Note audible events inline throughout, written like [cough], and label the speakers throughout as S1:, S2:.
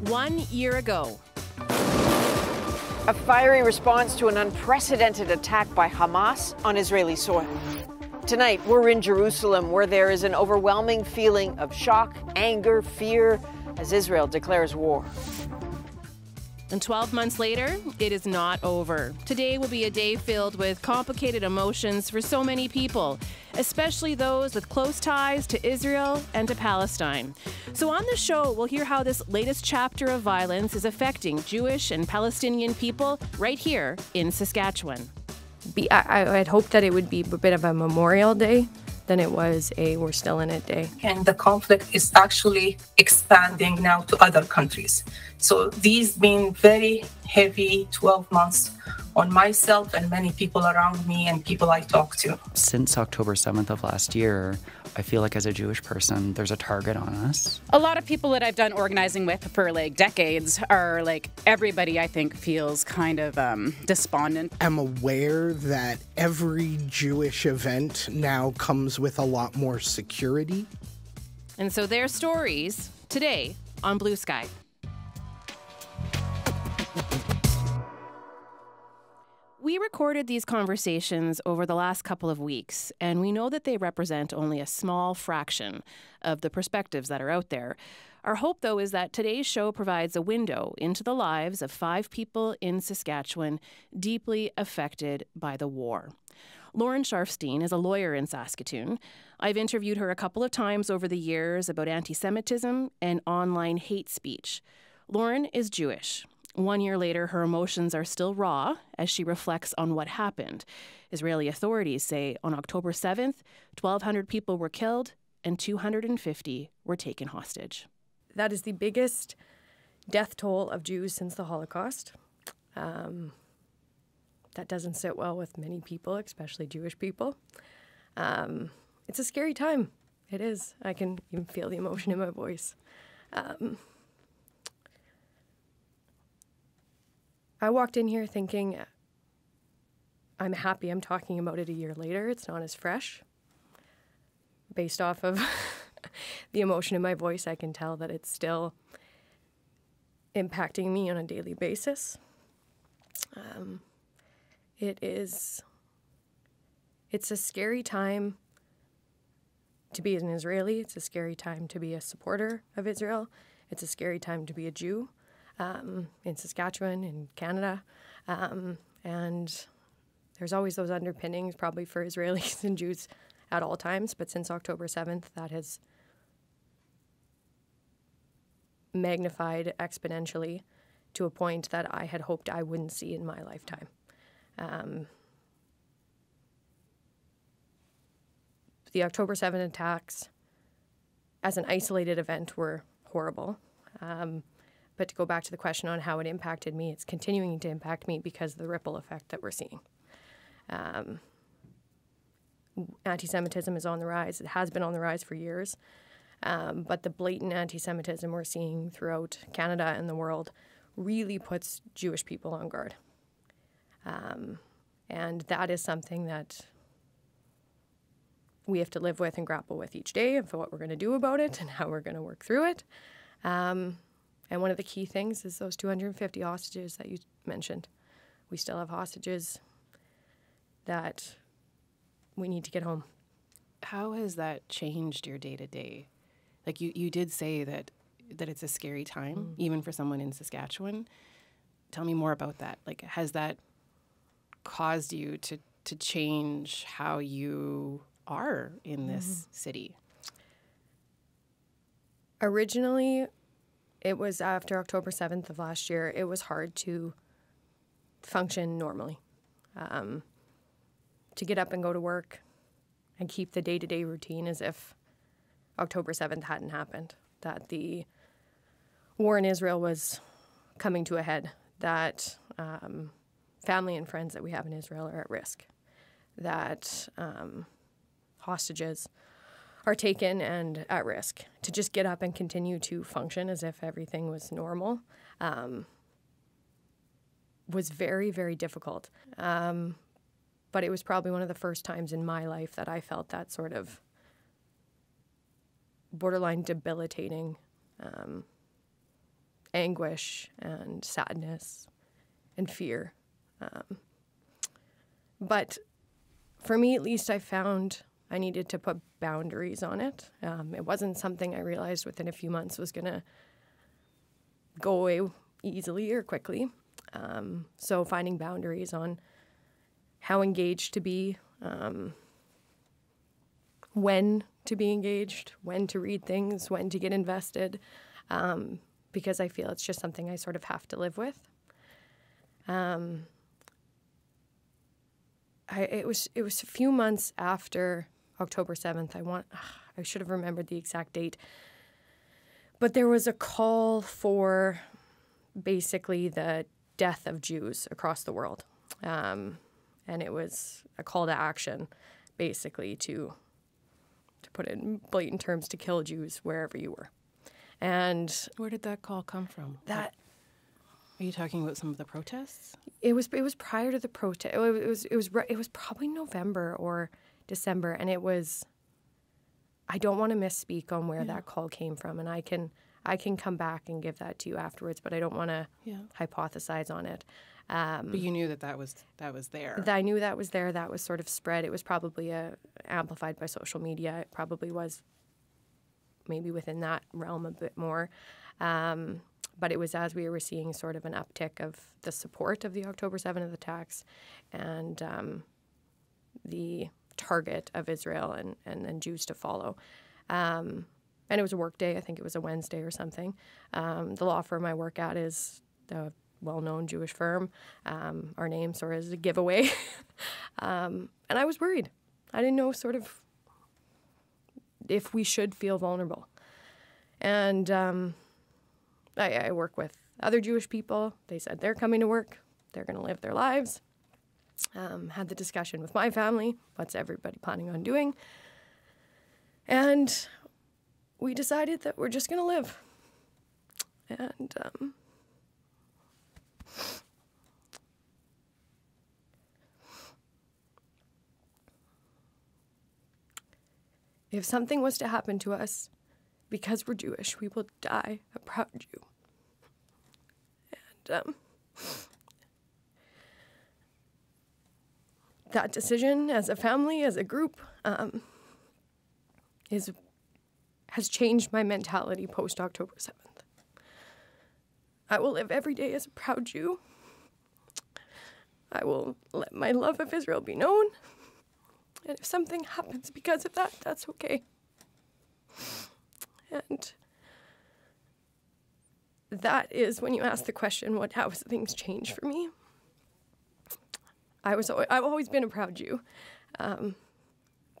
S1: One year ago,
S2: A fiery response to an unprecedented attack by Hamas on Israeli soil. Tonight, we're in Jerusalem, where there is an overwhelming feeling of shock, anger, fear as Israel declares war.
S1: And 12 months later, it is not over. Today will be a day filled with complicated emotions for so many people, especially those with close ties to Israel and to Palestine. So, on the show, we'll hear how this latest chapter of violence is affecting Jewish and Palestinian people right here in Saskatchewan.
S3: Be, I, I had hoped that it would be a bit of a memorial day than it was a we're still in it day.
S4: and the conflict is actually expanding now to other countries. So these been very heavy 12 months on myself and many people around me and people I talk to.
S5: Since October 7th of last year, I feel like as a Jewish person, there's a target on us.
S6: a lot of people that I've done organizing with for like decades are like everybody I think feels kind of um, despondent.
S7: I'm aware that every Jewish event now comes with a lot more security.
S1: And so, their stories today on Blue Sky. We recorded these conversations over the last couple of weeks, and we know that they represent only a small fraction of the perspectives that are out there. Our hope, though, is that today's show provides a window into the lives of five people in Saskatchewan deeply affected by the war. Lauren Sharfstein is a lawyer in Saskatoon. I've interviewed her a couple of times over the years about anti Semitism and online hate speech. Lauren is Jewish. One year later, her emotions are still raw as she reflects on what happened. Israeli authorities say on October 7th, 1,200 people were killed and 250 were taken hostage.
S3: That is the biggest death toll of Jews since the Holocaust. Um, that doesn't sit well with many people, especially Jewish people. Um, it's a scary time. It is. I can even feel the emotion in my voice. Um, I walked in here thinking I'm happy I'm talking about it a year later. It's not as fresh. Based off of [laughs] the emotion in my voice, I can tell that it's still impacting me on a daily basis. Um, it is, it's a scary time to be an Israeli. It's a scary time to be a supporter of Israel. It's a scary time to be a Jew um, in Saskatchewan, in Canada. Um, and there's always those underpinnings, probably for [laughs] Israelis and Jews at all times. But since October 7th, that has magnified exponentially to a point that I had hoped I wouldn't see in my lifetime. Um, the October 7 attacks, as an isolated event, were horrible. Um, but to go back to the question on how it impacted me, it's continuing to impact me because of the ripple effect that we're seeing. Um, anti Semitism is on the rise. It has been on the rise for years. Um, but the blatant anti Semitism we're seeing throughout Canada and the world really puts Jewish people on guard. Um, and that is something that we have to live with and grapple with each day and for what we're going to do about it and how we're going to work through it. Um, and one of the key things is those 250 hostages that you mentioned. We still have hostages that we need to get home.
S1: How has that changed your day to day? Like you, you did say that that it's a scary time, mm-hmm. even for someone in Saskatchewan. Tell me more about that. Like, has that caused you to to change how you are in this mm-hmm. city?
S3: Originally, it was after October 7th of last year, it was hard to function normally. Um, to get up and go to work and keep the day to day routine as if October 7th hadn't happened, that the war in Israel was coming to a head, that um, family and friends that we have in Israel are at risk, that um, hostages are taken and at risk. To just get up and continue to function as if everything was normal um, was very, very difficult. Um, but it was probably one of the first times in my life that I felt that sort of borderline debilitating um, anguish and sadness and fear. Um, but for me, at least, I found I needed to put boundaries on it. Um, it wasn't something I realized within a few months was going to go away easily or quickly. Um, so finding boundaries on how engaged to be, um, when to be engaged, when to read things, when to get invested, um, because I feel it's just something I sort of have to live with. Um, I, it was it was a few months after October seventh. I want I should have remembered the exact date, but there was a call for basically the death of Jews across the world, um, and it was a call to action, basically to to put it in blatant terms to kill Jews wherever you were, and
S1: Where did that call come from?
S3: that
S1: Are you talking about some of the protests?
S3: It was it was prior to the protest. It was it was it was, it was probably November or December, and it was. I don't want to misspeak on where that call came from, and I can I can come back and give that to you afterwards, but I don't want to
S1: Yeah.
S3: hypothesize on it. Um,
S1: But you knew that that was that was there.
S3: that I knew that was there. That was sort of spread. It was probably uh, amplified by social media. It probably was maybe within that realm a bit more. Um, but it was as we were seeing sort of an uptick of the support of the October 7th attacks and um, the target of Israel and, and then Jews to follow. Um, and it was a work day. I think it was a Wednesday or something. Um, the law firm I work at is a well-known Jewish firm. Um, our name sort of is a giveaway, [laughs] um, and I was worried. I didn't know sort of if we should feel vulnerable. And um, I, I work with other Jewish people. They said they're coming to work. They're going to live their lives. Um, had the discussion with my family. What's everybody planning on doing? And we decided that we're just going to live. And um, if something was to happen to us because we're Jewish, we will die a proud Jew. And um, that decision, as a family, as a group, um, is has changed my mentality post October 7th. I will live every day as a proud Jew. I will let my love of Israel be known. And if something happens because of that, that's okay. And that is when you ask the question, what how has things changed for me? I was I've always been a proud Jew, um,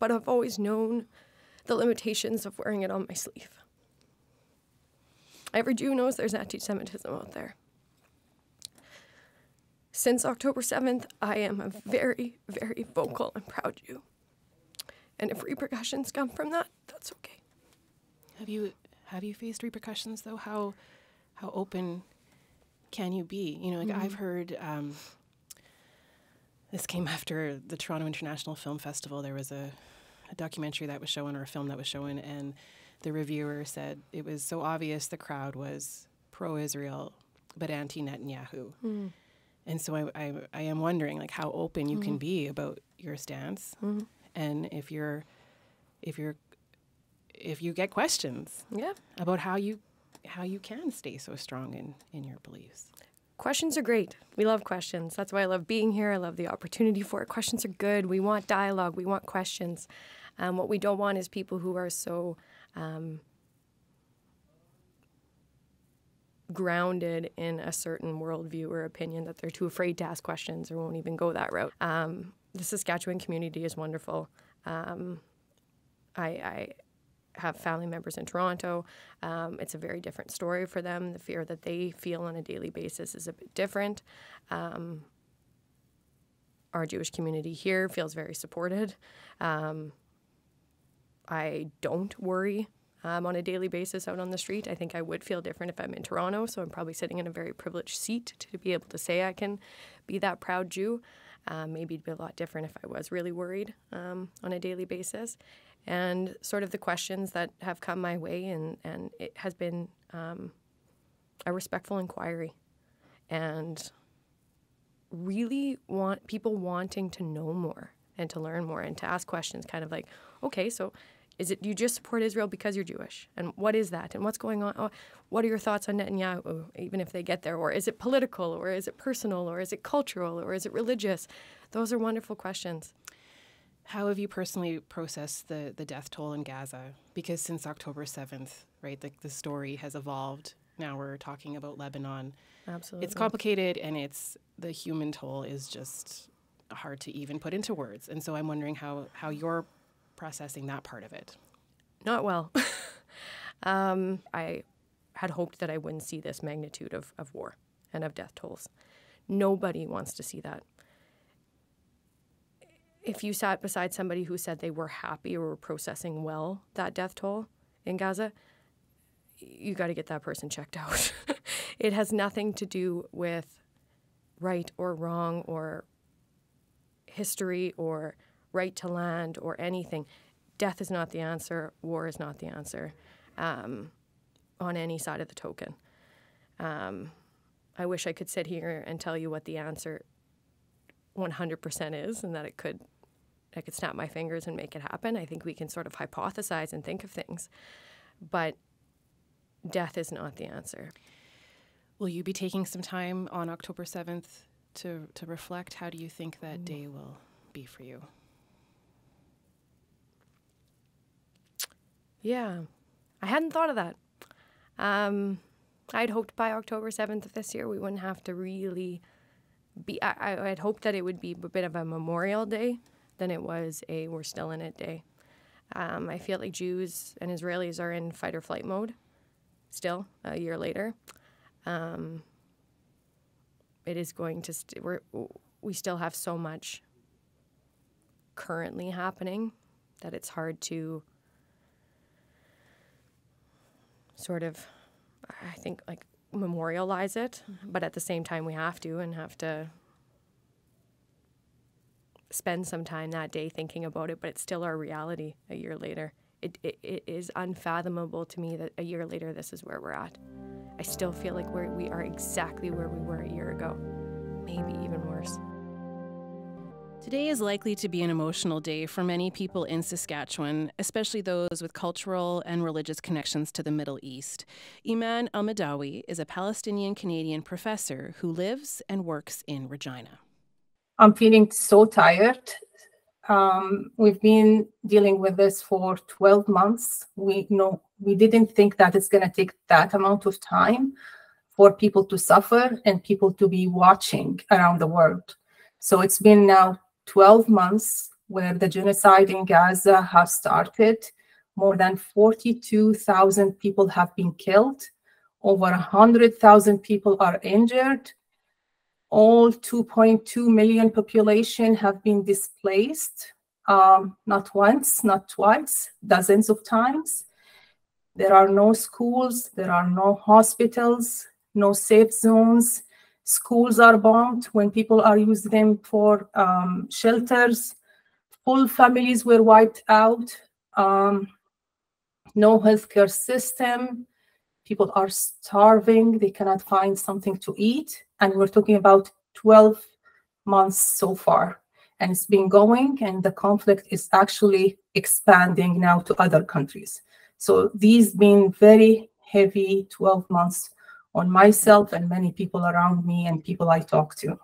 S3: but I've always known the limitations of wearing it on my sleeve. Every Jew knows there's anti-Semitism out there. Since October 7th, I am a very, very vocal and proud Jew. And if repercussions come from that, that's okay.
S1: Have you have you faced repercussions though? How how open can you be? You know, like I've heard. Um, this came after the Toronto International Film Festival. There was a, a documentary that was shown or a film that was shown, and the reviewer said it was so obvious the crowd was pro-Israel but anti-Netanyahu. Mm. And so I, I, I am wondering like how open you can mm-hmm. be about your stance, mm-hmm. and if you're if you're if you get questions
S3: Yeah.
S1: about how you how you can stay so strong in in your beliefs.
S3: Questions are great. We love questions. That's why I love being here. I love the opportunity for it. Questions are good. We want dialogue. We want questions. Um, what we don't want is people who are so um, grounded in a certain worldview or opinion that they're too afraid to ask questions or won't even go that route. Um, the Saskatchewan community is wonderful. Um, I, I have family members in Toronto. Um, it's a very different story for them. The fear that they feel on a daily basis is a bit different. Um, our Jewish community here feels very supported. Um, I don't worry um, on a daily basis out on the street. I think I would feel different if I'm in Toronto, so I'm probably sitting in a very privileged seat to be able to say I can be that proud Jew. Um, maybe it'd be a lot different if I was really worried um, on a daily basis. And sort of the questions that have come my way, and, and it has been um, a respectful inquiry and really want people wanting to know more and to learn more and to ask questions kind of like okay so is it you just support Israel because you're Jewish? And what is that? And what's going on? Oh, what are your thoughts on Netanyahu, even if they get there? Or is it political? Or is it personal? Or is it cultural? Or is it religious? Those are wonderful questions.
S1: How have you personally processed the, the death toll in Gaza? Because since October 7th, right, the, the story has evolved. Now we're talking about Lebanon.
S3: Absolutely.
S1: It's complicated and it's the human toll is just hard to even put into words. And so I'm wondering how, how you're processing that part of it?
S3: Not well. [laughs] um, I had hoped that I wouldn't see this magnitude of, of war and of death tolls. Nobody wants to see that. If you sat beside somebody who said they were happy or were processing well that death toll in Gaza, you got to get that person checked [laughs] out. it has nothing to do with right or wrong or history or right to land or anything. Death is not the answer. War is not the answer um, on any side of the token. Um, I wish I could sit here and tell you what the answer 100% is and that it could I could snap my fingers and make it happen. I think we can sort of hypothesize and think of things. But death is not the answer.
S1: Will you be taking some time on October 7th to, to reflect? How do you think that day will be for you?
S3: Yeah, I hadn't thought of that. Um, I'd hoped by October 7th of this year we wouldn't have to really be. I, I had hoped that it would be a bit of a memorial day than it was a we're still in it day. Um, I feel like Jews and Israelis are in fight or flight mode still a year later. Um, it is going to, st- we're, we still have so much currently happening that it's hard to sort of, I think, like memorialize it, mm-hmm. but at the same time, we have to and have to spend some time that day thinking about it, but it's still our reality a year later. It, it, it is unfathomable to me that a year later, this is where we're at. I still feel like we're, we are exactly where we were a year ago, maybe even worse.
S1: Today is likely to be an emotional day for many people in Saskatchewan, especially those with cultural and religious connections to the Middle East. Iman Almadawi is a Palestinian Canadian professor who lives and works in Regina.
S4: I'm feeling so tired. Um, we've been dealing with this for 12 months. We know we didn't think that it's going to take that amount of time for people to suffer and people to be watching around the world. So it's been now 12 months where the genocide in Gaza has started. More than 42,000 people have been killed. Over 100,000 people are injured. All 2.2 million population have been displaced, um, not once, not twice, dozens of times. There are no schools, there are no hospitals, no safe zones, Schools are bombed when people are using them for um, shelters. Full families were wiped out. Um, no healthcare system. People are starving. They cannot find something to eat. And we're talking about 12 months so far. And it's been going, and the conflict is actually expanding now to other countries. So these been very heavy 12 months on myself and many people around me and people I talk to.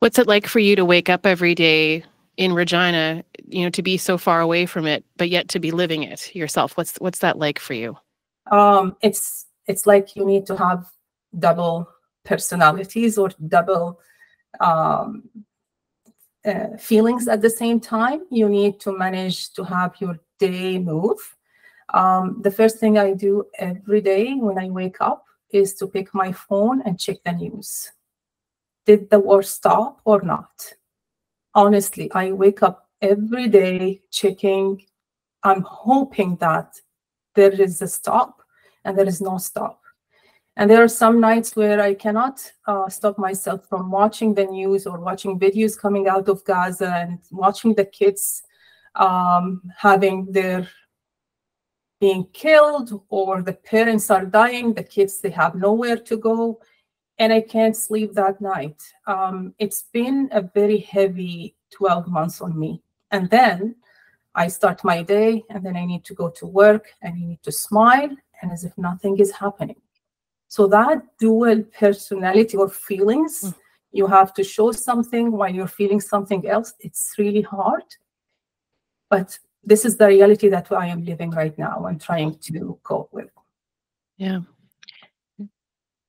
S1: What's it like for you to wake up every day in Regina, you know, to be so far away from it, but yet to be living it yourself? What's what's that like for you?
S4: Um, it's it's like you need to have double personalities or double um, uh, feelings at the same time. You need to manage to have your day move. Um, the first thing I do every day when I wake up is to pick my phone and check the news. Did the war stop or not? Honestly, I wake up every day checking. I'm hoping that there is a stop and there is no stop. And there are some nights where I cannot uh, stop myself from watching the news or watching videos coming out of Gaza and watching the kids um, having their being killed or the parents are dying, the kids, they have nowhere to go. And I can't sleep that night. Um, it's been a very heavy 12 months on me. And then I start my day and then I need to go to work and I need to smile and as if nothing is happening. So that dual personality or feelings, mm. you have to show something while you're feeling something else. It's really hard. But this is the reality that I am living right now and trying to cope with.
S1: Yeah.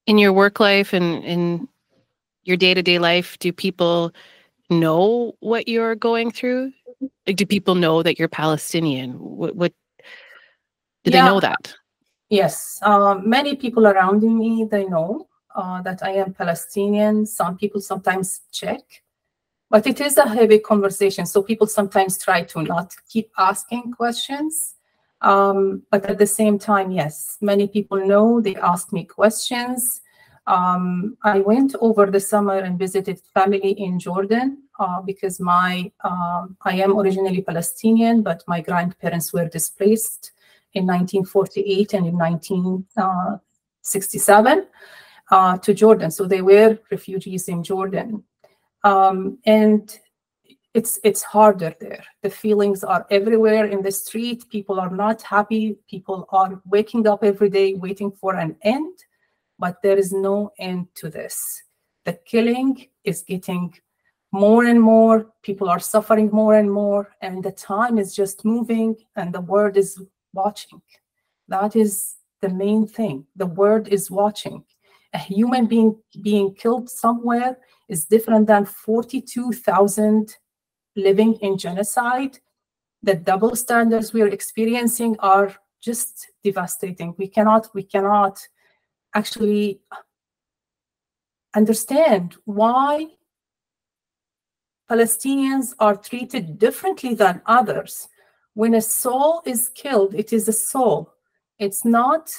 S1: In your work life and in your day to day life, do people know what you're going through? Like, do people know that you're Palestinian? What, what do yeah. they know that?
S4: Yes, uh, many people around me they know uh, that I am Palestinian. Some people sometimes check, but it is a heavy conversation. So people sometimes try to not keep asking questions. Um, but at the same time, yes, many people know. They ask me questions. Um, I went over the summer and visited family in Jordan uh, because my um, I am originally Palestinian, but my grandparents were displaced in 1948 and in 1967 uh, to Jordan. So they were refugees in Jordan. Um, and it's it's harder there. The feelings are everywhere in the street. People are not happy. People are waking up every day waiting for an end, but there is no end to this. The killing is getting more and more. People are suffering more and more, and the time is just moving, and the world is watching. That is the main thing. The world is watching. A human being being killed somewhere is different than 42,000 living in genocide. The double standards we are experiencing are just devastating. We cannot, we cannot actually understand why Palestinians are treated differently than others. When a soul is killed, it is a soul. It's not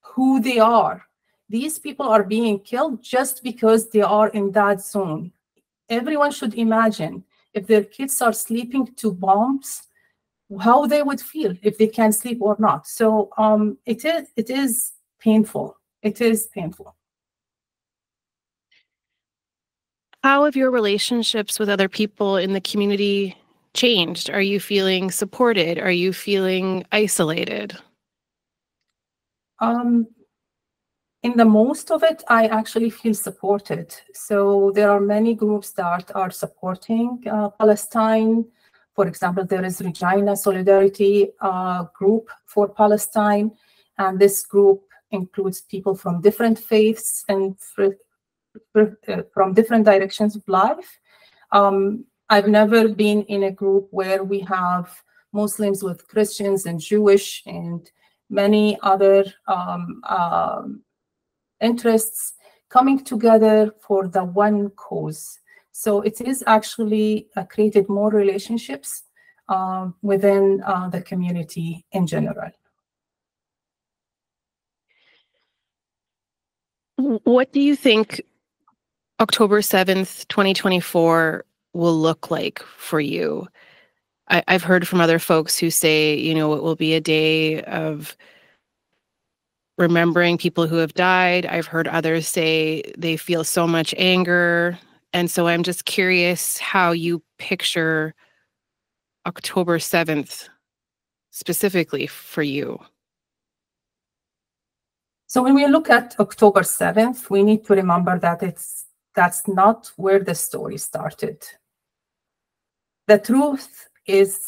S4: who they are these people are being killed just because they are in that zone. Everyone should imagine if their kids are sleeping to bombs, how they would feel if they can sleep or not. So um, it is it is painful. It is painful.
S1: How have your relationships with other people in the community changed? Are you feeling supported? Are you feeling isolated?
S4: Um, in the most of it, I actually feel supported. So there are many groups that are supporting uh, Palestine. For example, there is Regina Solidarity uh, group for Palestine, and this group includes people from different faiths and uh, from different directions of life. Um, I've never been in a group where we have Muslims with Christians and Jewish and many other um, um, interests coming together for the one cause. So it is actually uh, created more relationships uh, within uh, the community in general.
S1: What do you think October 7th, 2024 will look like for you? I, have heard from other folks who say, you know, it will be a day of remembering people who have died. I've heard others say they feel so much anger. And so I'm just curious how you picture October 7th specifically for you.
S4: So when we look at October 7th, we need to remember that it's that's not where the story started. The truth is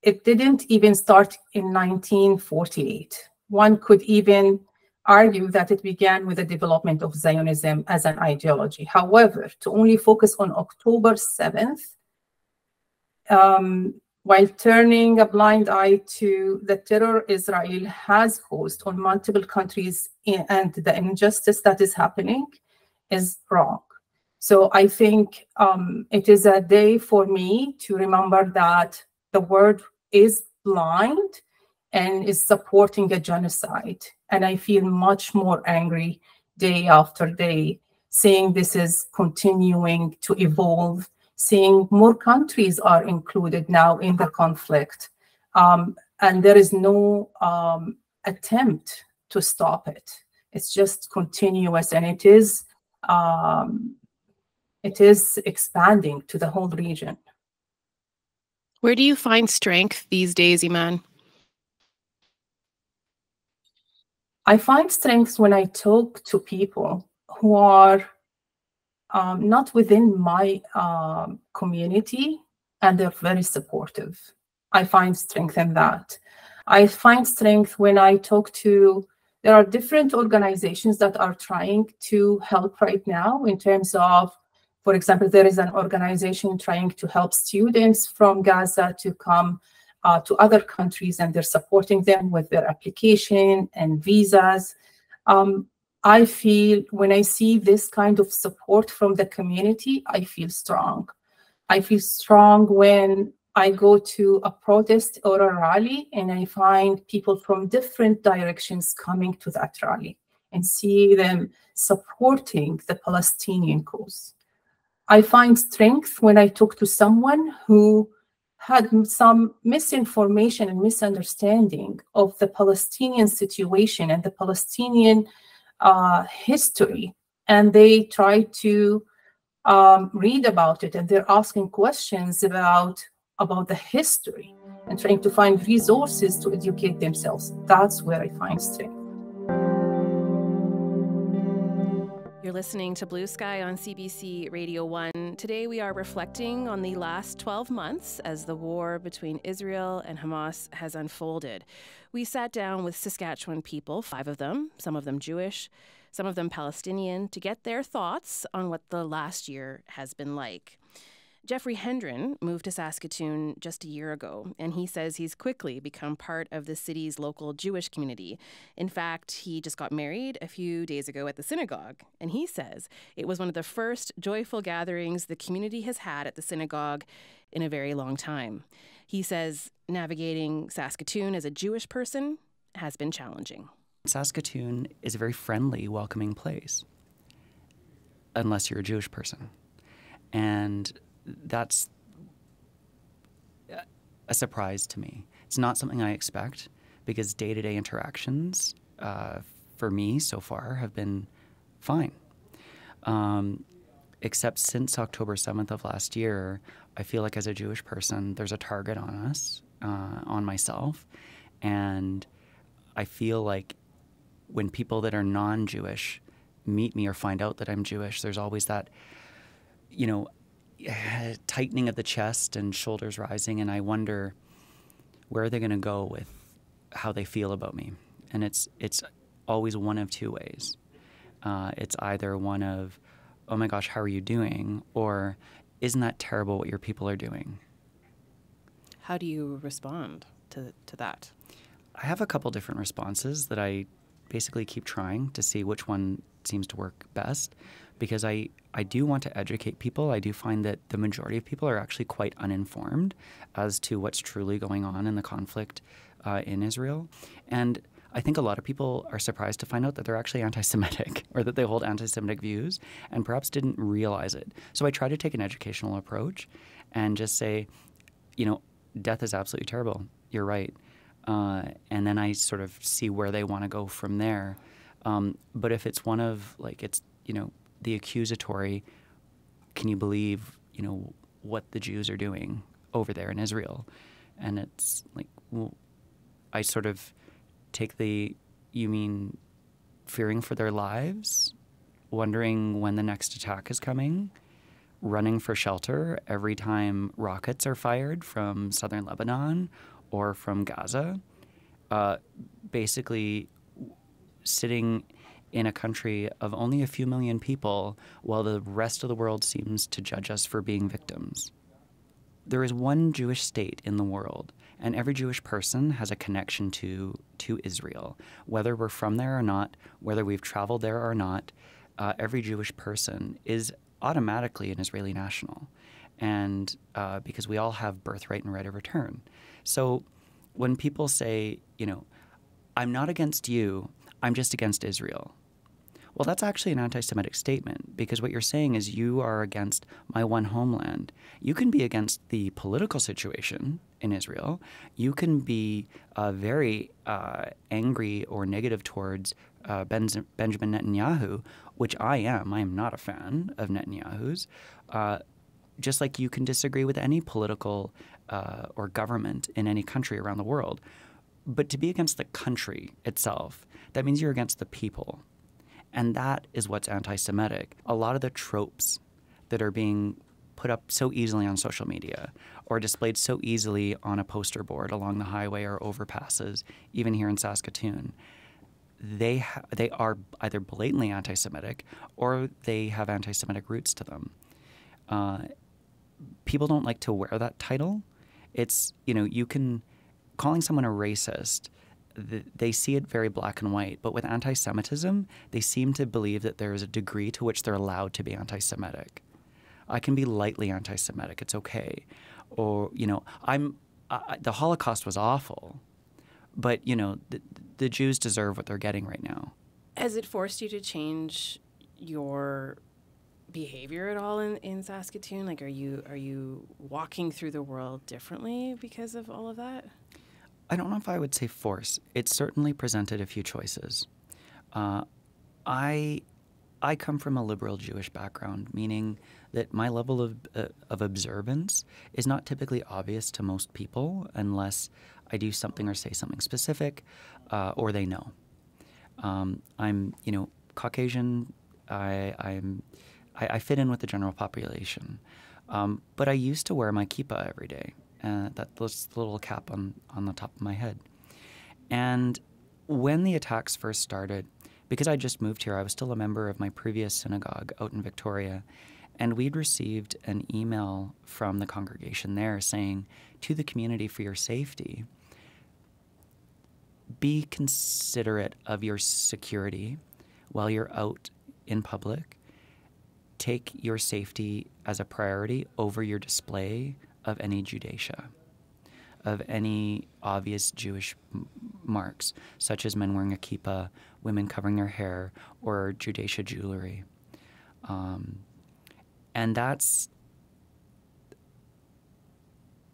S4: it didn't even start in 1948. One could even argue that it began with the development of Zionism as an ideology. However, to only focus on October 7th, um, while turning a blind eye to the terror Israel has caused on multiple countries and the injustice that is happening, is wrong. So I think um, it is a day for me to remember that the world is blind and is supporting a genocide. And I feel much more angry day after day, seeing this is continuing to evolve, seeing more countries are included now in the conflict. Um, and there is no um, attempt to stop it. It's just continuous, and it is um, it is expanding to the whole region.
S1: Where do you find strength these days, Iman?
S4: I find strength when I talk to people who are um, not within my um, community and they're very supportive. I find strength in that. I find strength when I talk to, there are different organizations that are trying to help right now in terms of, for example, there is an organization trying to help students from Gaza to come uh, to other countries and they're supporting them with their application and visas. Um, I feel when I see this kind of support from the community, I feel strong. I feel strong when I go to a protest or a rally and I find people from different directions coming to that rally and see them supporting the Palestinian cause. I find strength when I talk to someone who had some misinformation and misunderstanding of the Palestinian situation and the Palestinian uh, history, and they try to um, read about it and they're asking questions about about the history and trying to find resources to educate themselves. That's where I find strength.
S1: Listening to Blue Sky on CBC Radio 1. Today we are reflecting on the last 12 months as the war between Israel and Hamas has unfolded. We sat down with Saskatchewan people, five of them, some of them Jewish, some of them Palestinian, to get their thoughts on what the last year has been like. Jeffrey Hendren moved to Saskatoon just a year ago, and he says he's quickly become part of the city's local Jewish community. In fact, he just got married a few days ago at the synagogue, and he says it was one of the first joyful gatherings the community has had at the synagogue in a very long time. He says navigating Saskatoon as a Jewish person has been challenging.
S5: Saskatoon is a very friendly, welcoming place, unless you're a Jewish person. And that's a surprise to me. It's not something I expect because day to day interactions uh, for me so far have been fine. Um, except since October 7th of last year, I feel like as a Jewish person, there's a target on us, uh, on myself. And I feel like when people that are non Jewish meet me or find out that I'm Jewish, there's always that, you know, [sighs] tightening of the chest and shoulders rising, and I wonder where are they going to go with how they feel about me. And it's it's always one of two ways. Uh, it's either one of, oh my gosh, how are you doing, or isn't that terrible what your people are doing?
S1: How do you respond to to that?
S5: I have a couple different responses that I basically keep trying to see which one seems to work best because I, I do want to educate people. I do find that the majority of people are actually quite uninformed as to what's truly going on in the conflict uh, in Israel. And I think a lot of people are surprised to find out that they're actually [laughs] anti Semitic or that they hold anti Semitic views and perhaps didn't realize it. So I try to take an educational approach and just say, you know, death is absolutely terrible. You're right. Uh, and then I sort of see where they want to go from there. Um, but if it's one of like it's you know the accusatory, can you believe, you know, what the Jews are doing over there in Israel? And it's like, well, I sort of take the, you mean fearing for their lives, wondering when the next attack is coming, running for shelter every time rockets are fired from southern Lebanon or from Gaza, uh, basically sitting in a country of only a few million people while the rest of the world seems to judge us for being victims. There is one Jewish state in the world, and every Jewish person has a connection to, to Israel. Whether we're from there or not, whether we've traveled there or not, uh, every Jewish person is automatically an Israeli national. And uh, because we all have birthright and right of return. So when people say, you know, I'm not against you, I'm just against Israel. Well, that's actually an anti Semitic statement because what you're saying is you are against my one homeland. You can be against the political situation in Israel. You can be uh, very uh, angry or negative towards uh, Benjamin Netanyahu, which I am. I am not a fan of Netanyahu's. Uh, just like you can disagree with any political uh, or government in any country around the world. But to be against the country itself, that means you're against the people. And that is what's anti Semitic. A lot of the tropes that are being put up so easily on social media or displayed so easily on a poster board along the highway or overpasses, even here in Saskatoon, they they are either blatantly anti-Semitic or they have anti-Semitic roots to them. Uh, people don't like to wear that title. It's you know you can calling someone a racist. Th- They see it very black and white, but with anti-Semitism, they seem to believe that there is a degree to which they're allowed to be anti-Semitic. I can be lightly anti-Semitic. It's okay, or you know, I'm. I, the Holocaust was awful, but you know, the, the Jews deserve what they're getting right now.
S1: Has it forced you to change your behavior at all in, in Saskatoon? Like, are you are you walking through the world differently because of all of that?
S5: I don't know if I would say force. It certainly presented a few choices. Uh, I I come from a liberal Jewish background, meaning that my level of uh, of observance is not typically obvious to most people unless I do something or say something specific, uh, or they know. Um, I'm you know Caucasian. I I'm I, I fit in with the general population, um, but I used to wear my kippah every day. Uh, that little cap on on the top of my head, and when the attacks first started, because I just moved here, I was still a member of my previous synagogue out in Victoria. And we'd received an email from the congregation there saying, to the community for your safety, be considerate of your security while you're out in public. Take your safety as a priority over your display of any Judaica of any obvious Jewish marks, such as men wearing a kippah, women covering their hair, or Judaica jewelry. Um, and that's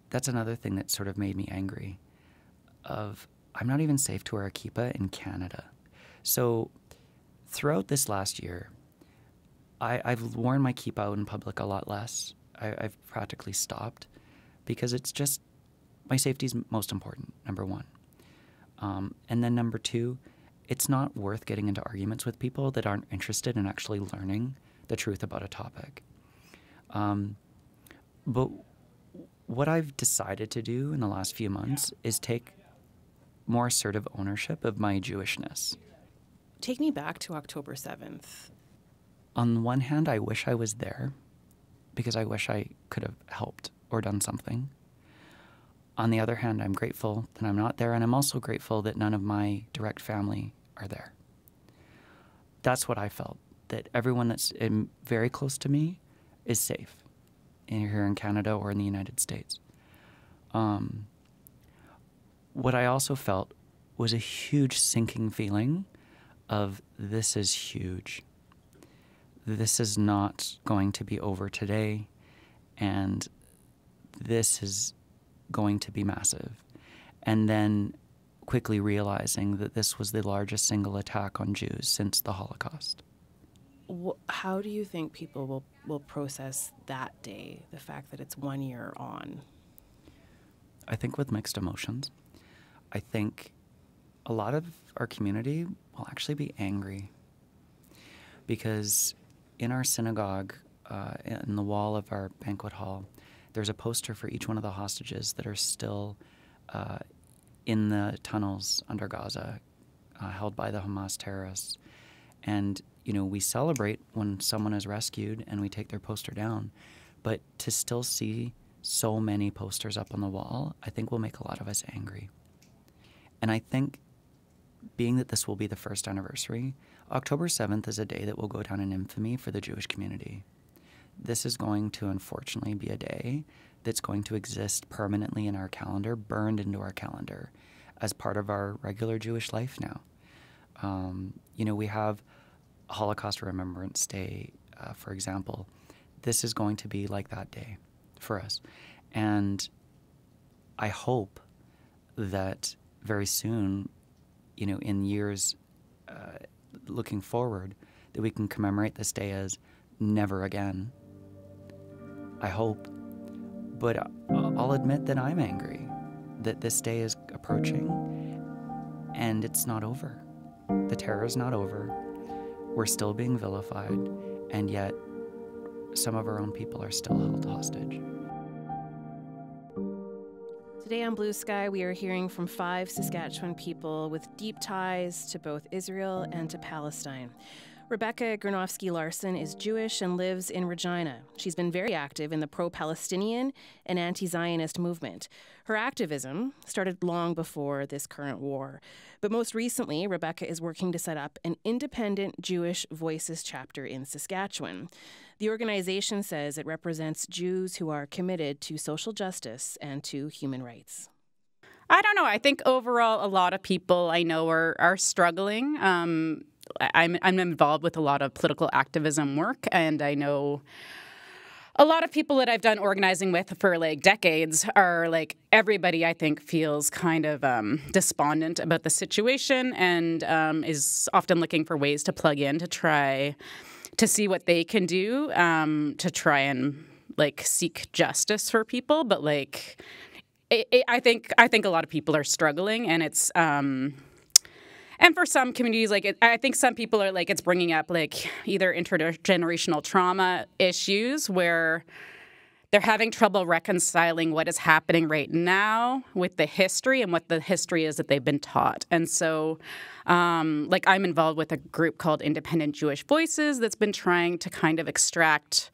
S5: that's another thing that sort of made me angry. Of I'm not even safe to wear a kippah in Canada. So throughout this last year, I, I've worn my kippah out in public a lot less. I, I've practically stopped because it's just my safety is most important, number one. Um, and then number two, it's not worth getting into arguments with people that aren't interested in actually learning the truth about a topic. Um, but what I've decided to do in the last few months is take more assertive ownership of my Jewishness.
S1: Take me back to October 7th.
S5: On the one hand, I wish I was there because I wish I could have helped or done something. On the other hand, I'm grateful that I'm not there, and I'm also grateful that none of my direct family are there. That's what I felt that everyone that's very close to me is safe here in Canada or in the United States. Um, what I also felt was a huge sinking feeling of this is huge. This is not going to be over today, and this is going to be massive. And then quickly realizing that this was the largest single attack on Jews since the Holocaust.
S1: How do you think people will, will process that day, the fact that it's one year on?
S5: I think with mixed emotions. I think a lot of our community will actually be angry because in our synagogue, uh, in the wall of our banquet hall, there's a poster for each one of the hostages that are still uh, in the tunnels under Gaza, uh, held by the Hamas terrorists. And, you know, we celebrate when someone is rescued and we take their poster down. But to still see so many posters up on the wall, I think will make a lot of us angry. And I think, being that this will be the first anniversary, October 7th is a day that will go down in infamy for the Jewish community. This is going to unfortunately be a day that's going to exist permanently in our calendar, burned into our calendar as part of our regular Jewish life now. Um, you know, we have Holocaust Remembrance Day, uh, for example. This is going to be like that day for us. And I hope that very soon, you know, in years uh, looking forward, that we can commemorate this day as never again. I hope. But uh, I'll admit that I'm angry that this day is approaching and it's not over. The terror is not over. We're still being vilified, and yet some of our own people are still held hostage.
S1: Today on Blue Sky, we are hearing from five Saskatchewan people with deep ties to both Israel and to Palestine. Rebecca Granofsky Larson is Jewish and lives in Regina. She's been very active in the pro Palestinian and anti Zionist movement. Her activism started long before this current war. But most recently, Rebecca is working to set up an independent Jewish Voices chapter in Saskatchewan. The organization says it represents Jews who are committed to social justice and to human rights.
S6: I don't know. I think overall, a lot of people I know are are struggling. Um, I'm I'm involved with a lot of political activism work, and I know a lot of people that I've done organizing with for like decades are like everybody I think feels kind of um, despondent about the situation and um, is often looking for ways to plug in to try to see what they can do um, to try and like seek justice for people, but like. It, it, I think I think a lot of people are struggling, and it's um, and for some communities like it, i think some people are like it's bringing up like either intergenerational trauma issues where they're having trouble reconciling what is happening right now with the history and what the history is that they've been taught. And so, um, like, I'm involved with a group called Independent Jewish Voices that's been trying to kind of extract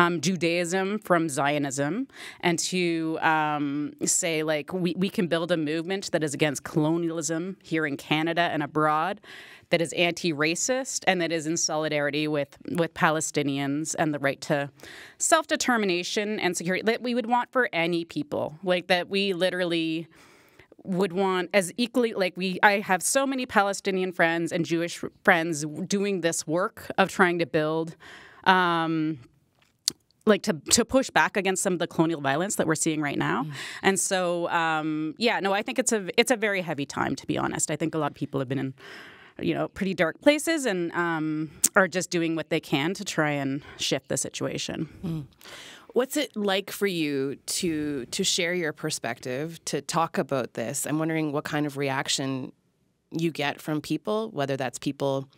S6: um, Judaism from Zionism and to um, say, like, we, we can build a movement that is against colonialism here in Canada and abroad, that is anti racist, and that is in solidarity with, with Palestinians and the right to self determination and security that we would want for any people. Like, that we literally would want as equally like we I have so many Palestinian friends and Jewish friends doing this work of trying to build um, like to to push back against some of the colonial violence that we're seeing right now. Mm. And so, um, yeah, no, I think it's a it's a very heavy time to be honest. I think a lot of people have been in you know pretty dark places and um, are just doing what they can to try and shift the situation. Mm.
S1: What's it like for you to to share your perspective, to talk about this? I'm wondering what kind of reaction you get from people, whether that's people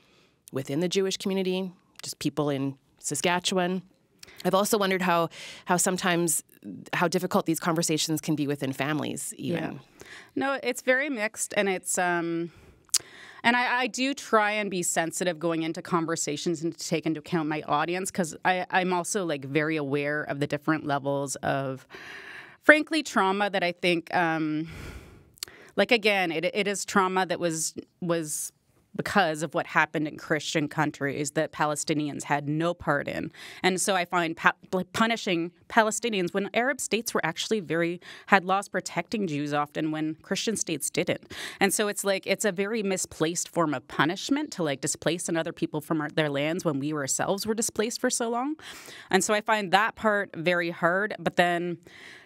S1: within the Jewish community, just people in Saskatchewan, I've also wondered how how sometimes how difficult these conversations can be within families even. Yeah.
S6: No, it's very mixed and it's um and I, I, do try and be sensitive going into conversations and to take into account my audience because I'm also like very aware of the different levels of, frankly, trauma that I think, um, like again, it, it is trauma that was was because of what happened in Christian countries that Palestinians had no part in. And so I find pa- punishing Palestinians when Arab states were actually very, had laws protecting Jews often when Christian states didn't. And so it's like, it's a very misplaced form of punishment to like displace another people from our, their lands when we ourselves were displaced for so long. And so I find that part very hard. But then,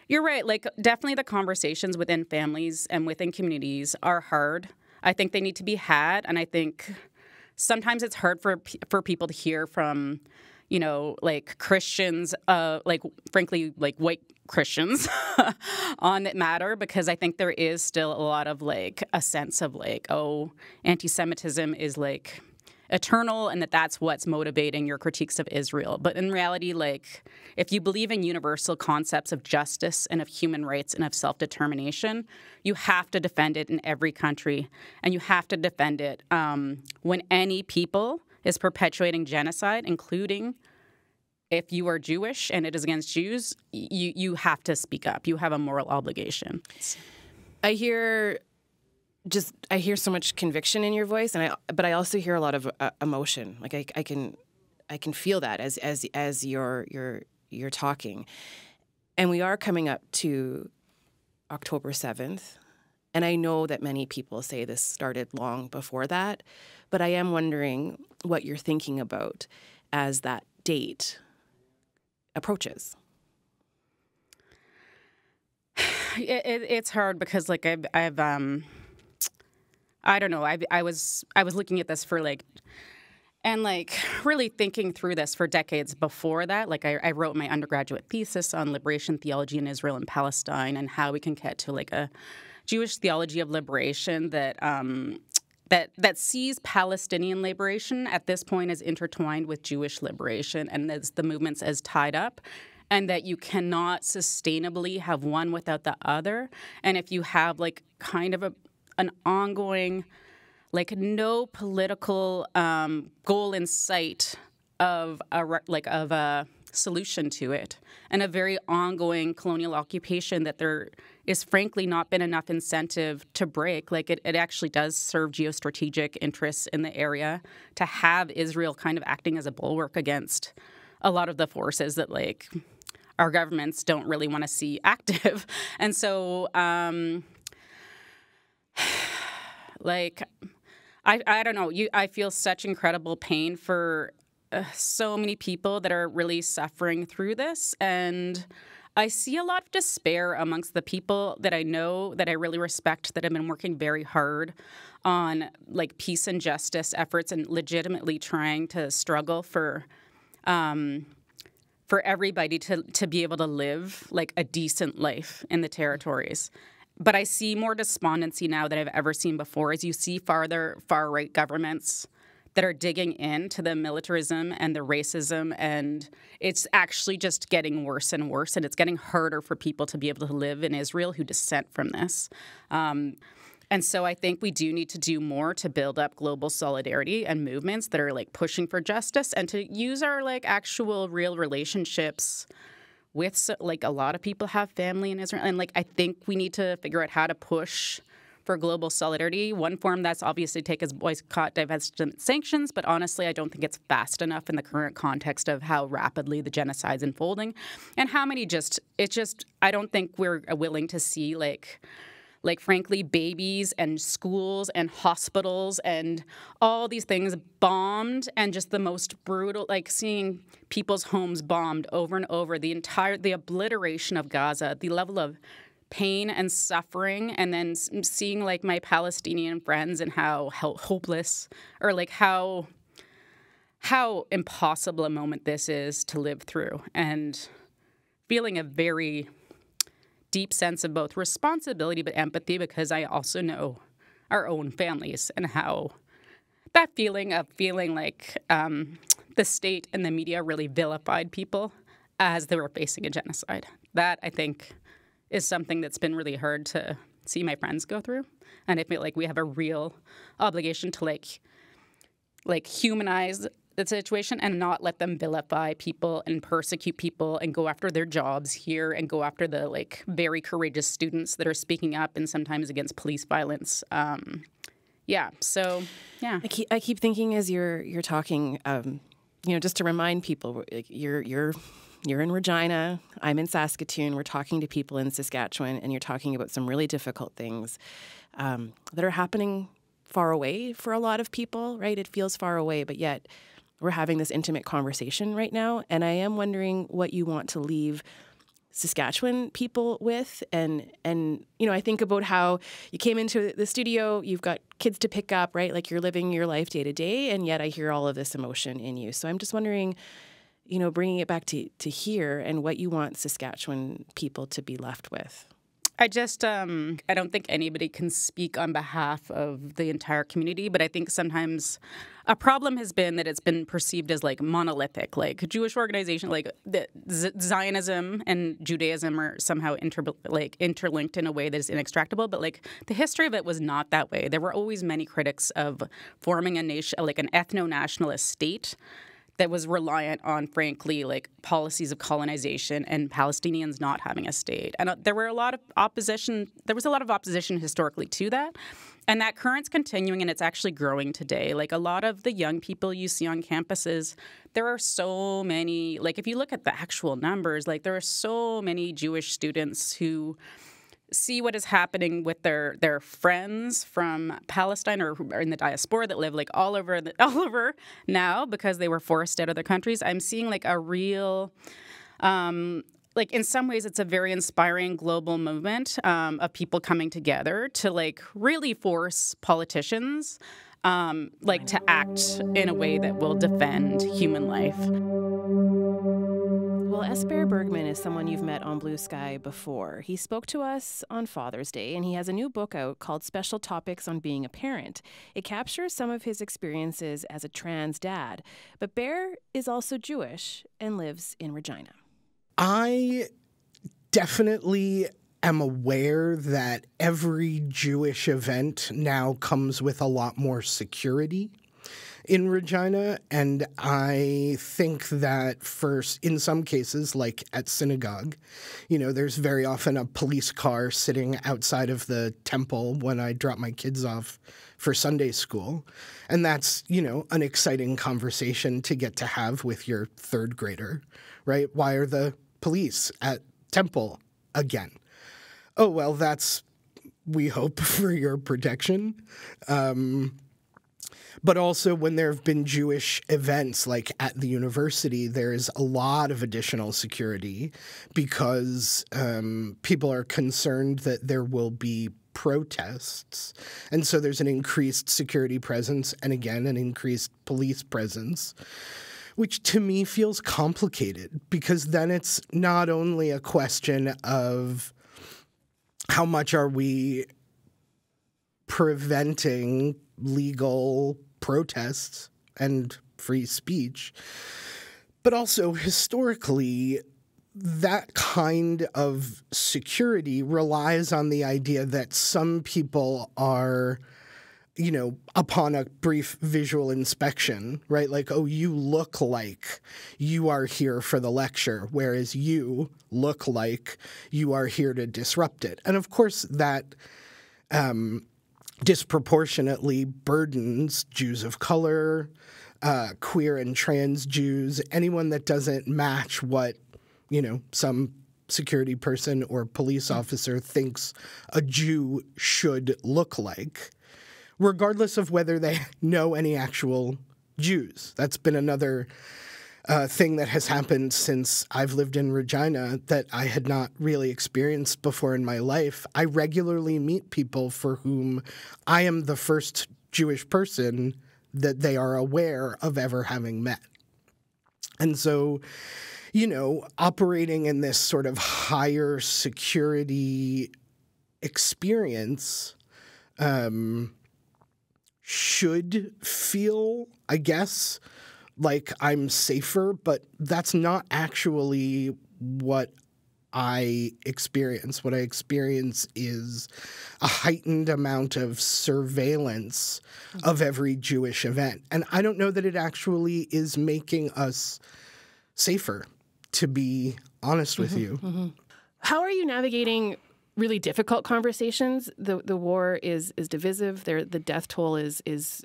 S6: you're right. Like, definitely the conversations within families and within communities are hard. I think they need to be had, and I think sometimes it's hard for for people to hear from you know like Christians, uh, like frankly like white Christians [laughs] on that matter because I think there is still a lot of like a sense of like oh anti-Semitism is like eternal and that that's what's motivating your critiques of Israel. But in reality, like, if you believe in universal concepts of justice and of human rights and of self determination, you have to defend it in every country. And you have to defend it um, when any people is perpetuating genocide, including if you are Jewish and it is against Jews, you, you have to speak up. You have a moral obligation.
S1: I hear just I hear so much conviction in your voice, and I but I also hear a lot of uh, emotion. Like I, I can I can feel that as as as you're you're you're talking, and we are coming up to October seventh, and I know that many people say this started long before that, but I am wondering what you're thinking about as that date approaches. [sighs]
S6: it, it, it's hard because like I've, I've um, I don't know. I I was I was looking at this for like and like [sighs] really thinking through this for decades before that like I, I, wrote my undergraduate thesis on liberation theology in israel and palestine and how we can get to like a jewish theology of liberation that um, that that sees palestinian liberation at this point as intertwined with jewish liberation and as the movements as tied up and that you cannot sustainably have one without the other and if you have like kind of a an ongoing like no political um, goal in sight of a like of a solution to it and a very ongoing colonial occupation that there is frankly not been enough incentive to break. Like it, it actually does serve geostrategic interests in the area to have israel kind of acting as a bulwark against a lot of the forces that like our governments don't really want to see [laughs] active. And so um [sighs] like I, I don't know. You, I feel such incredible pain for uh, so many people that are really suffering through this, and I see a lot of despair amongst the people that I know that I really respect that have been working very hard on like peace and justice efforts and legitimately trying to struggle for. Um, for everybody to, to be able to live like a decent life in the territories but I see more despondency now than I've ever seen before as you see farther far right governments that are digging into the militarism and the racism and it's actually just getting worse and worse and it's getting harder for people to be able to live in Israel who dissent from this. Um, and so I think we do need to do more to build up global solidarity and movements that are like pushing for justice and to use our like actual real relationships with like a lot of people have family in Israel, and like I think we need to figure out how to push for global solidarity. One form that's obviously take is boycott, divestment, sanctions, but honestly, I don't think it's fast enough in the current context of how rapidly the genocide's unfolding, and how many just it's just I don't think we're uh, willing to see like like frankly babies and schools and hospitals and all these things bombed and just the most brutal like seeing people's homes bombed over and over the entire the obliteration of Gaza the level of pain and suffering and then seeing like my Palestinian friends and how, hopeless or like how how impossible a moment this is to live through and feeling a very deep sense of both responsibility but empathy because I also know our own families and how that feeling of feeling like um, the state and the media really vilified people as they were facing a genocide. That I think is something that's been really hard to see my friends go through, and I feel like we have a real obligation to like like humanize the situation and not let them vilify people and persecute people and go after their jobs here and go after the like very courageous students that are speaking up and sometimes against police violence. Um, yeah. So yeah.
S1: I keep I keep thinking as you're you're talking, um, you know, just to remind people, you're you're you're in Regina, I'm in Saskatoon. We're talking to people in Saskatchewan, and you're talking about some really difficult things um, that are happening far away for a lot of people, right? It feels far away, but yet we're having this intimate conversation right now. And I am wondering what you want to leave Saskatchewan people with and and you know I think about how you came into the studio you've got kids to pick up right like you're living your life day to day and yet I hear all of this emotion in you so I'm just wondering you know bringing it back to to here and what you want Saskatchewan people to be left with
S6: I just um, I don't think anybody can speak on behalf of the entire community, but I think sometimes a problem has been that it's been perceived as like monolithic, like Jewish organization, like Zionism and Judaism are somehow inter- like interlinked in a way that is inextractable. But like the history of it was not that way. There were always many critics of forming a nation, like an ethno-nationalist state that was reliant on, frankly, like policies of colonization and Palestinians not having a state. And uh, there were a lot of opposition. There was a lot of opposition historically to that. And that current's continuing and it's actually growing today. Like a lot of the young people you see on campuses, there are so many, like if you look at the actual numbers, like there are so many Jewish students who see what is happening with their their friends from Palestine or, or in the diaspora that live like all over the, [laughs] all over now because they were forced out of their countries. I'm seeing like a real um, like in some ways it's a very inspiring global movement um, of people coming together to like really force politicians um, like to act in a way that will defend human life
S1: well, S. Bear Bergman is someone you've met on Blue Sky before. He spoke to us on Father's Day, and he has a new book out called Special Topics on Being a Parent. It captures some of his experiences as a trans dad. But Bear is also Jewish and lives in Regina.
S7: I definitely am aware that every Jewish event now comes with a lot more security in Regina. And I think that first, in some cases, like at synagogue, you know, there's very often a police car sitting outside of the temple when I drop my kids off for Sunday school. And that's, you know, an exciting conversation to get to have with your third grader, right? Why are the police at temple again? Oh, well, that's, we hope, [laughs] for your protection. Um, but also when there have been Jewish events like at the university, there is a lot of additional security because um, people are concerned that there will be protests. And so there's an increased security presence and again, an increased police presence. Which to me feels complicated because then it's not only a question of how much are we preventing legal protests and free speech. But also, historically, that kind of security relies on the idea that some people are, you know, upon a brief visual inspection, right? Like, oh, you look like you are here for the lecture, whereas you look like you are here to disrupt it. And of course, that um, disproportionately burdens Jews of color, uh, queer and trans Jews, anyone that doesn't match what, you know, some security person or police officer thinks a Jew should look like, regardless of whether they [laughs] know any actual Jews. That's been another uh, thing that has happened since I've lived in Regina that I had not really experienced before in my life. I regularly meet people for whom I am the first Jewish person that they are aware of ever having met. And so, you know, operating in this sort of higher security experience um, should feel, I guess, like I'm safer, but that's not actually what I experience. What I experience is a heightened amount of surveillance mm-hmm. of every Jewish event. And I don't know that it actually is making us safer, to be honest with mm-hmm, you. Mm-hmm.
S1: How are you navigating really difficult conversations? The the war is is divisive. There the death toll is is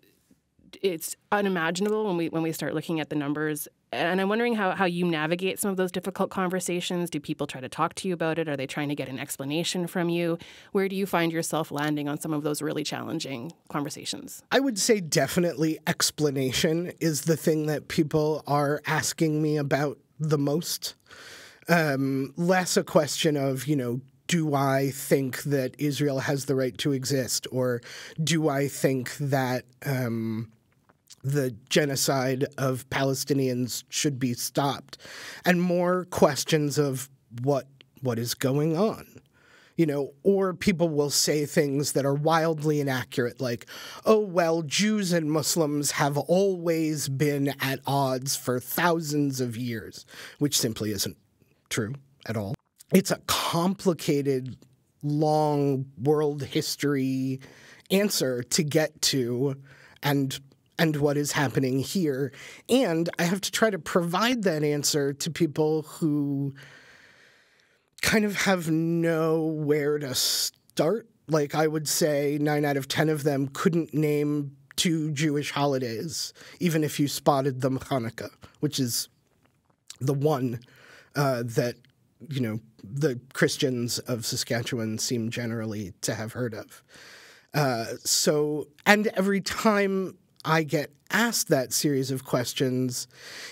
S1: it's unimaginable when we when we start looking at the numbers. And I'm wondering how, how you navigate some of those difficult conversations. Do people try to talk to you about it? Are they trying to get an explanation from you? Where do you find yourself landing on some of those really challenging conversations?
S7: I would say definitely explanation is the thing that people are asking me about the most. Um, less a question of, you know, do I think that Israel has the right to exist, or do I think that um, the genocide of Palestinians should be stopped, and more questions of what what is going on. You know, or people will say things that are wildly inaccurate, like, oh, well, Jews and Muslims have always been at odds for thousands of years, which simply isn't true at all. It's a complicated, long world history answer to get to. And and what is happening here. And I have to try to provide that answer to people who kind of have nowhere to start. Like I would say, nine out of 10 of them couldn't name two Jewish holidays, even if you spotted them Hanukkah, which is the one uh, that, you know, the Christians of Saskatchewan seem generally to have heard of. Uh, so, and every time I get asked that series of questions,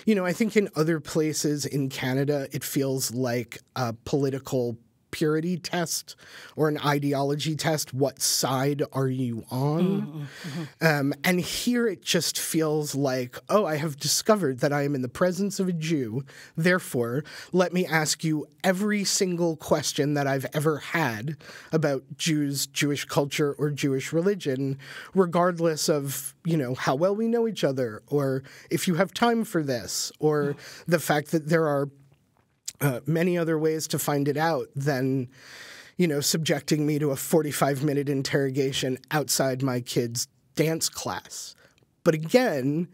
S7: you know, I think in other places in Canada, it feels like a political purity test or an ideology test. What side are you on? Mm-hmm, mm-hmm. Um, and here it just feels like, oh, I have discovered that I am in the presence of a Jew. Therefore, let me ask you every single question that I've ever had about Jews, Jewish culture, or Jewish religion, regardless of, you know, how well we know each other, or if you have time for this, or mm. the fact that there are uh, many other ways to find it out than you know subjecting me to a 45 minute interrogation outside my kids dance class but again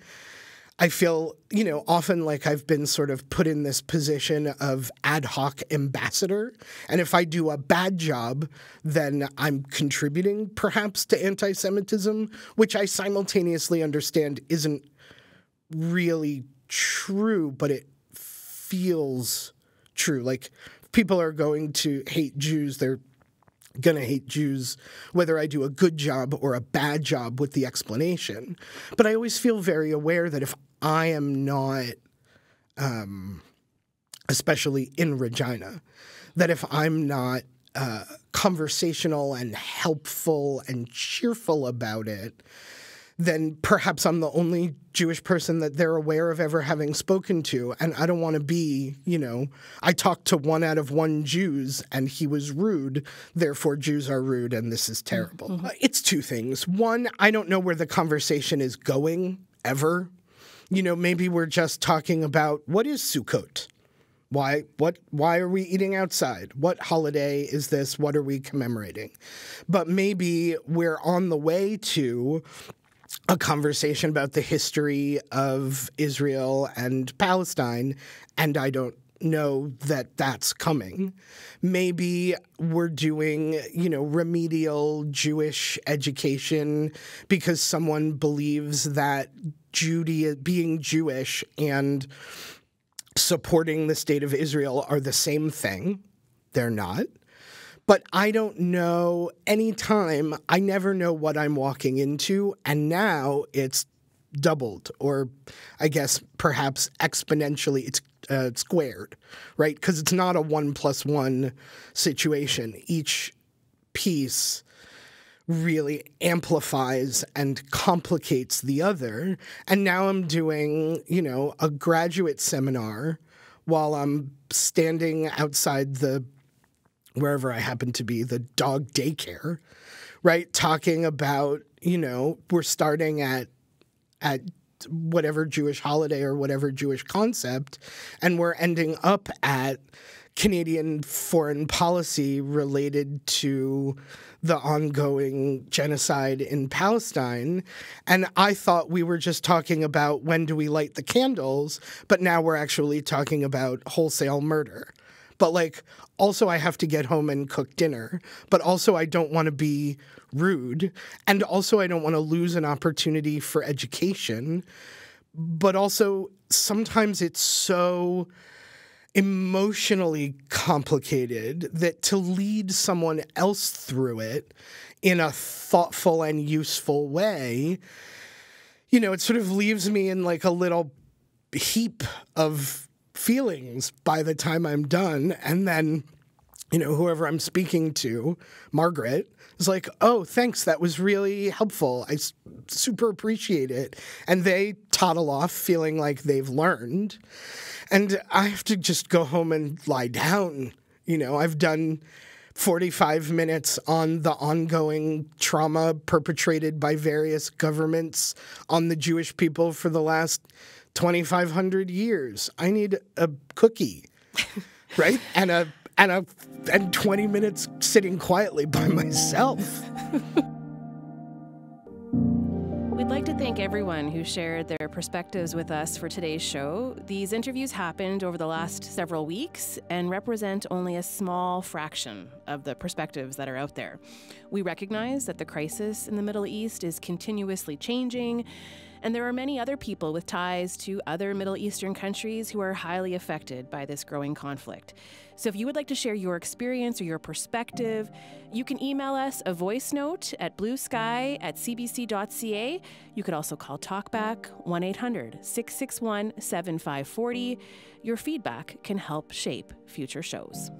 S7: I feel, you know, often like I've been sort of put in this position of ad hoc ambassador. And if I do a bad job, then I'm contributing perhaps to anti Semitism, which I simultaneously understand isn't really true, but it feels true. Like people are going to hate Jews. They're going to hate Jews whether I do a good job or a bad job with the explanation. But I always feel very aware that if I am not, um, especially in Regina, that if I'm not uh, conversational and helpful and cheerful about it, then perhaps I'm the only Jewish person that they're aware of ever having spoken to. And I don't want to be, you know, I talked to one out of one Jews and he was rude. Therefore, Jews are rude and this is terrible. Mm-hmm. It's two things. One, I don't know where the conversation is going ever. You know, maybe we're just talking about what is Sukkot? Why what why are we eating outside? What holiday is this? What are we commemorating? But maybe we're on the way to a conversation about the history of Israel and Palestine, and I don't know that that's coming. Mm-hmm. Maybe we're doing, you know, remedial Jewish education because someone believes that Judy being Jewish and supporting the state of Israel are the same thing. They're not. But I don't know any time. I never know what I'm walking into. And now it's doubled, or I guess perhaps exponentially, it's uh, squared, right? Because it's not a one plus one situation. Each piece really amplifies and complicates the other. And now I'm doing, you know, a graduate seminar while I'm standing outside the wherever I happen to be, the dog daycare, right? Talking about, you know, we're starting at at whatever Jewish holiday or whatever Jewish concept, and we're ending up at Canadian foreign policy related to the ongoing genocide in Palestine. And I thought we were just talking about when do we light the candles, but now we're actually talking about wholesale murder. But like, also, I have to get home and cook dinner. But also, I don't want to be rude. And also, I don't want to lose an opportunity for education. But also, sometimes it's so emotionally complicated that to lead someone else through it in a thoughtful and useful way, you know, it sort of leaves me in like a little heap of feelings by the time I'm done. And then, you know, whoever I'm speaking to, Margaret, is like, oh, thanks. That was really helpful. I super appreciate it. And they toddle off feeling like they've learned. And I have to just go home and lie down. You know, I've done 45 minutes on the ongoing trauma perpetrated by various governments on the Jewish people for the last 2,500 years. I need a cookie, [laughs] right? And a and a and 20 minutes sitting quietly by myself.
S1: We'd like to thank everyone who shared their perspectives with us for today's show. These interviews happened over the last several weeks and represent only a small fraction of the perspectives that are out there. We recognize that the crisis in the Middle East is continuously changing And there are many other people with ties to other Middle Eastern countries who are highly affected by this growing conflict. So if you would like to share your experience or your perspective, you can email us a voice note at bluesky at cbc.ca. You could also call Talkback 1 800 661 7540. Your feedback can help shape future shows.